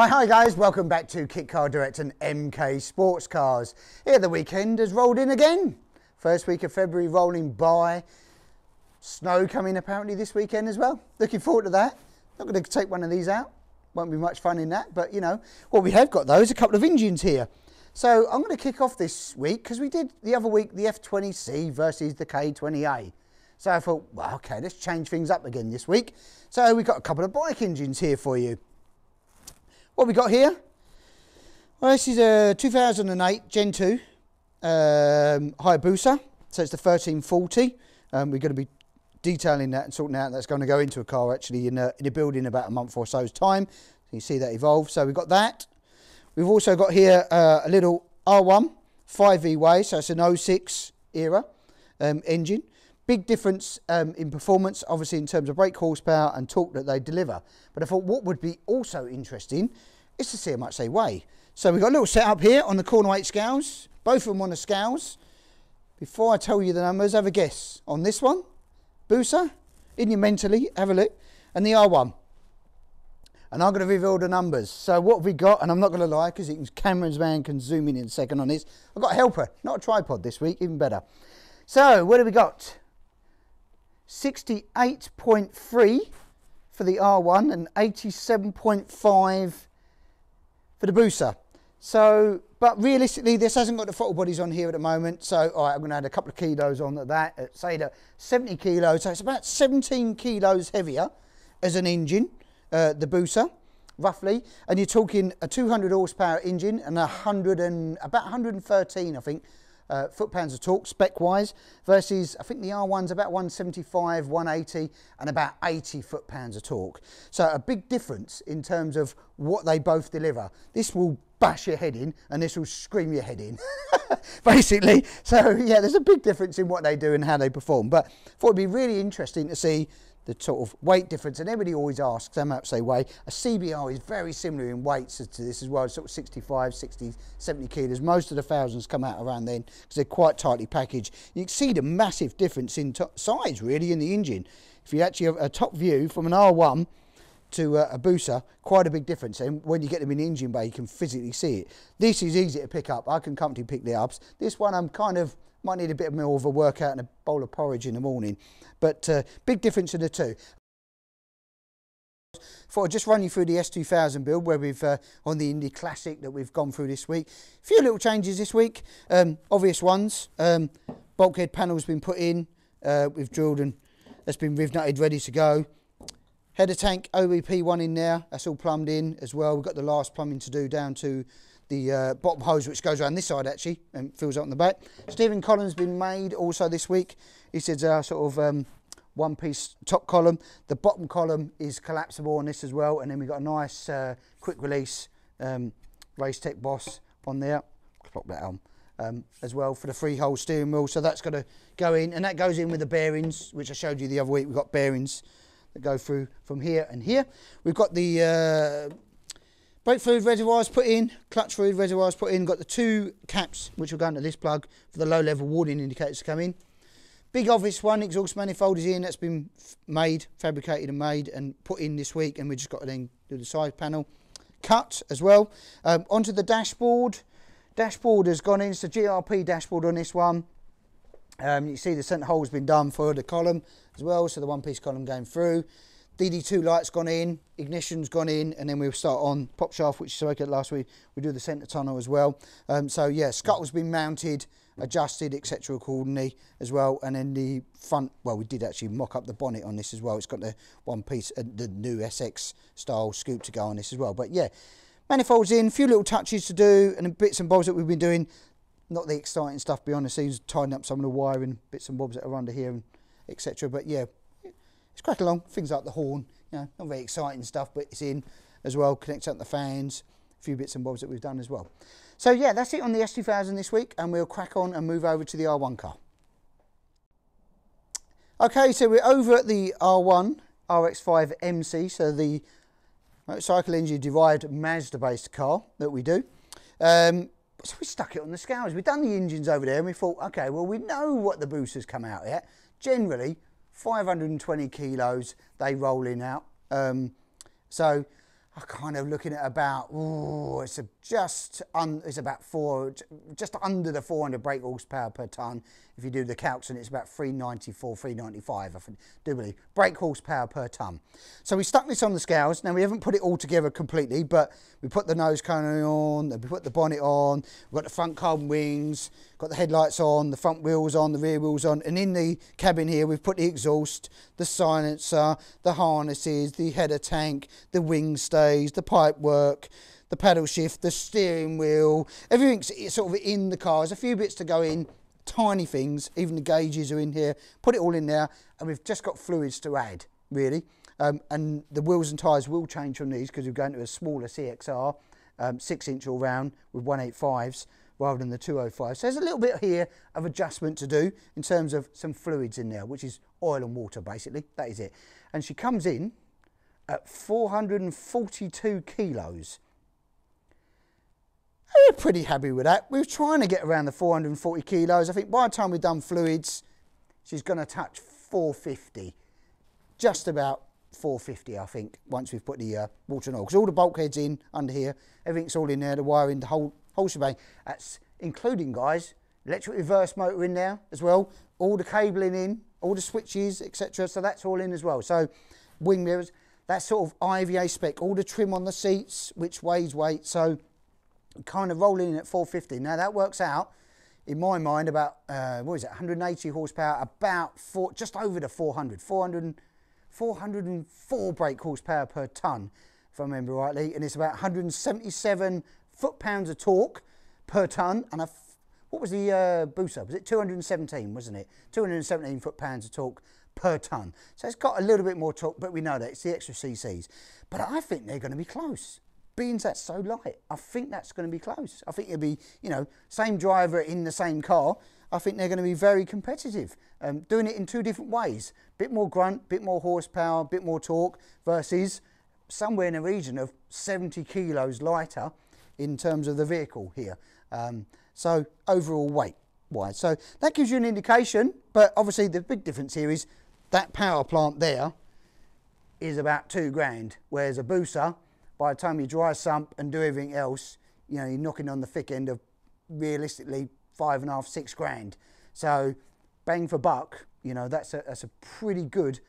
Right, hi guys, welcome back to Kit Car Direct and MK Sports Cars. Here the weekend has rolled in again. First week of February rolling by. Snow coming apparently this weekend as well. Looking forward to that. Not going to take one of these out. Won't be much fun in that, but you know, what we have got though is a couple of engines here. So I'm going to kick off this week because we did the other week the F20C versus the K20A. So I thought, well, okay, let's change things up again this week. So we've got a couple of bike engines here for you. What we got here? Well, this is a 2008 Gen 2 um, Hayabusa. So it's the 1340. Um, we're going to be detailing that and sorting out that's going to go into a car actually in a, in a building about a month or so's time. So you see that evolve. So we've got that. We've also got here uh, a little R1 5VY. So it's an 06 era um, engine. Big difference um, in performance, obviously in terms of brake horsepower and torque that they deliver. But I thought what would be also interesting to see how much they weigh. So we've got a little setup here on the corner weight scales, both of them on the scales. Before I tell you the numbers, have a guess on this one, Busa, in your mentally, have a look, and the R1. And I'm going to reveal the numbers. So what have we got? And I'm not going to lie, because Cameron's man can zoom in in a second on this. I've got a helper, not a tripod this week, even better. So what have we got? 68.3 for the R1 and 87.5 for the Busa. So, but realistically, this hasn't got the throttle bodies on here at the moment. So, all right, I'm going to add a couple of kilos on at that, at, say that 70 kilos. So it's about 17 kilos heavier as an engine, uh, the Busa, roughly. And you're talking a 200 horsepower engine and a 100 and about 113, I think, uh, foot-pounds of torque spec-wise versus I think the R1's about 175, 180 and about 80 foot-pounds of torque. So a big difference in terms of what they both deliver. This will bash your head in and this will scream your head in basically so yeah there's a big difference in what they do and how they perform but I thought it'd be really interesting to see the sort of weight difference. And everybody always asks how much they weigh. A CBR is very similar in weights to this as well, sort of 65, 60, 70 kilos. Most of the thousands come out around then because they're quite tightly packaged. You can see the massive difference in size really in the engine. If you actually have a top view from an R1 to uh, a Busa, quite a big difference. And when you get them in the engine bay, you can physically see it. This is easy to pick up. I can comfortably pick the ups. This one I'm kind of might need a bit more of a workout and a bowl of porridge in the morning. But uh, big difference in the two. Thought I'd just run you through the S2000 build where we've uh, on the Indy Classic that we've gone through this week. A few little changes this week, um, obvious ones. Um, bulkhead panel's been put in. Uh, we've drilled and that's been riv nutted, ready to go. Header tank OBP one in there. That's all plumbed in as well. We've got the last plumbing to do down to the uh, bottom hose which goes around this side actually and fills up in the back. Steering column's been made also this week. He says uh, sort of um, one piece top column. The bottom column is collapsible on this as well and then we've got a nice uh, quick release um, Race Tech Boss on there. Plop that on. Um, as well for the freehold steering wheel so that's going to go in and that goes in with the bearings which I showed you the other week we've got bearings that go through from here and here we've got the uh, Brake fluid reservoirs put in, clutch fluid reservoirs put in, got the two caps which will go into this plug for the low level warning indicators to come in. Big obvious one, exhaust manifold is in, that's been made, fabricated and made and put in this week and we just got to then do the side panel. Cut as well. Um, onto the dashboard. Dashboard has gone in, it's a GRP dashboard on this one. Um, you see the centre hole's been done for the column as well, so the one piece column going through. DD2 lights gone in, ignition's gone in, and then we'll start on prop shaft, which spoke at last week. We do the centre tunnel as well. Um, so yeah, scuttle's been mounted, adjusted, etc. accordingly as well. And then the front, well, we did actually mock up the bonnet on this as well. It's got the one piece, uh, the new SX style scoop to go on this as well. But yeah, manifolds in, a few little touches to do, and bits and bobs that we've been doing. Not the exciting stuff behind the scenes, tying up some of the wiring, bits and bobs that are under here, and etc. But yeah, it's quite along, things like the horn, you know, not very exciting stuff, but it's in as well, connects up the fans, a few bits and bobs that we've done as well. So yeah, that's it on the S2000 this week, and we'll crack on and move over to the R1 car. Okay, so we're over at the R1 RX5 MC, so the motorcycle engine derived Mazda based car that we do. Um, so we stuck it on the scales. We've done the engines over there and we thought, okay, well, we know what the Busas come out at. Generally, 520 kilos they roll in out. Um, so I'm kind of looking at about, oh, it's a just un, it's about four, just under the 400 brake horsepower per tonne. If you do the calcs, and it's about 394, 395, I do believe, brake horsepower per tonne. So we stuck this on the scales. Now we haven't put it all together completely, but we put the nose cone on, we put the bonnet on, we've got the front carbon wings, got the headlights on, the front wheels on, the rear wheels on, and in the cabin here we've put the exhaust, the silencer, the harnesses, the header tank, the wing stays, the pipe work, the paddle shift, the steering wheel, everything's sort of in the car. There's a few bits to go in, tiny things, even the gauges are in here. Put it all in there, and we've just got fluids to add, really. Um, and the wheels and tyres will change on these because we're going to a smaller CXR, um, 6 inch all round with 185s rather than the 205. So there's a little bit here of adjustment to do in terms of some fluids in there, which is oil and water basically. That is it. And she comes in at 442 kilos. We're pretty happy with that. We were trying to get around the 440 kilos. I think by the time we've done fluids, she's going to touch 450. Just about 450, I think, once we've put the uh, water and oil. Because all the bulkheads in under here, everything's all in there, the wiring, the whole, whole shebang. That's including, guys, electric reverse motor in there as well, all the cabling in, all the switches, etc. So that's all in as well. So wing mirrors, that sort of IVA spec, all the trim on the seats, which weighs weight. So kind of rolling in at 450. Now that works out in my mind about uh, what is it 180 horsepower about four just over the 400 400 404 brake horsepower per ton if I remember rightly. And it's about 177 foot pounds of torque per ton and a what was the uh, Busa? Was it 217 wasn't it? 217 foot pounds of torque per ton. So it's got a little bit more torque but we know that it's the extra cc's but I think they're going to be close being that's so light, I think that's going to be close. I think it'll be, you know, same driver in the same car. I think they're going to be very competitive. Um, doing it in two different ways. Bit more grunt, bit more horsepower, bit more torque versus somewhere in a region of 70 kilos lighter in terms of the vehicle here. Um, so overall weight wise. So that gives you an indication, but obviously the big difference here is that power plant there is about two grand, whereas a Busa by the time you dry sump and do everything else, you know, you're knocking on the thick end of realistically five and a half, six grand. So bang for buck, you know, that's a, that's a pretty good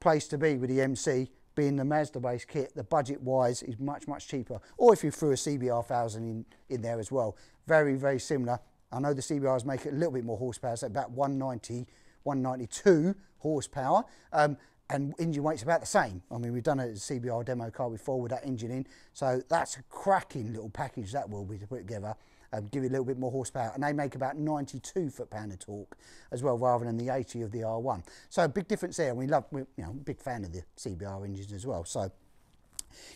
place to be with the MC being the Mazda based kit, the budget wise is much, much cheaper. Or if you threw a CBR 1000 in, in there as well. Very, very similar. I know the CBRs make it a little bit more horsepower, so about 190, 192 horsepower. Um, and engine weight's about the same. I mean, we've done a CBR demo car before with that engine in, so that's a cracking little package that will be to put together. Um, give you a little bit more horsepower, and they make about 92 foot-pound of torque as well, rather than the 80 of the R1. So big difference there. We love, we're, you know, big fan of the CBR engines as well. So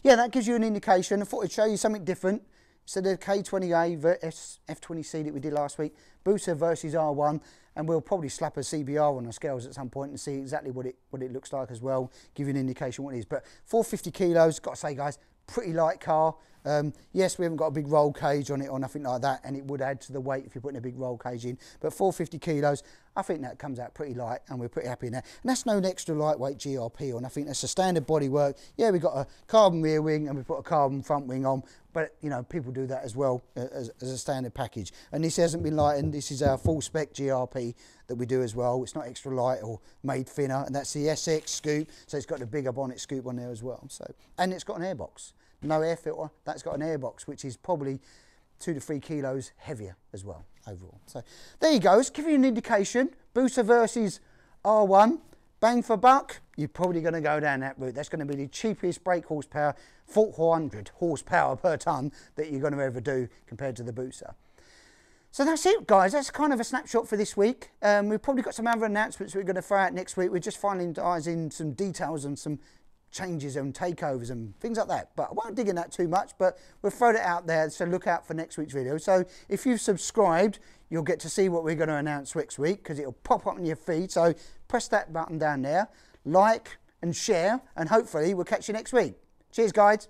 yeah, that gives you an indication. I thought I'd show you something different. So the K20A F20C that we did last week, Busa versus R1, and we'll probably slap a CBR on the scales at some point and see exactly what it what it looks like as well, give you an indication what it is. But 450 kilos, got to say guys, pretty light car. Um, yes, we haven't got a big roll cage on it or nothing like that, and it would add to the weight if you're putting a big roll cage in. But 450 kilos, I think that comes out pretty light, and we're pretty happy in that. And that's no extra lightweight GRP or nothing. That's a standard bodywork. Yeah, we've got a carbon rear wing and we put a carbon front wing on, but you know people do that as well uh, as, as a standard package. And this hasn't been lightened. This is our full spec GRP that we do as well. It's not extra light or made thinner, and that's the SX scoop. So it's got the bigger bonnet scoop on there as well. So and it's got an airbox no air filter. That's got an airbox, which is probably two to three kilos heavier as well overall. So there you go. It's giving you an indication. Busa versus R1. Bang for buck, you're probably going to go down that route. That's going to be the cheapest brake horsepower, 400 horsepower per tonne that you're going to ever do compared to the Busa. So that's it, guys. That's kind of a snapshot for this week. Um, we've probably got some other announcements we're going to throw out next week. We're just finalising some details and some changes and takeovers and things like that. But I won't dig in that too much, but we'll throw it out there, so look out for next week's video. So if you've subscribed, you'll get to see what we're going to announce next week because it'll pop up on your feed. So press that button down there, like and share, and hopefully we'll catch you next week. Cheers, guys.